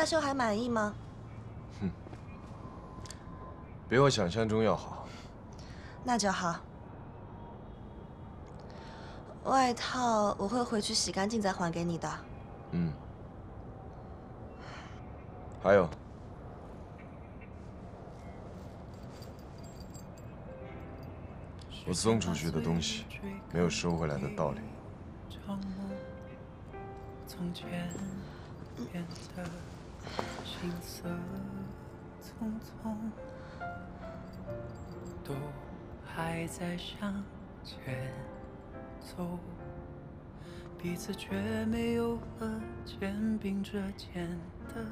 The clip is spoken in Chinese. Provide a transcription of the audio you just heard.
大秀还满意吗？哼，比我想象中要好。那就好。外套我会回去洗干净再还给你的。嗯。还有，我送出去的东西没有收回来的道理。从前变得行色匆匆，都还在向前走，彼此却没有了肩并着肩的。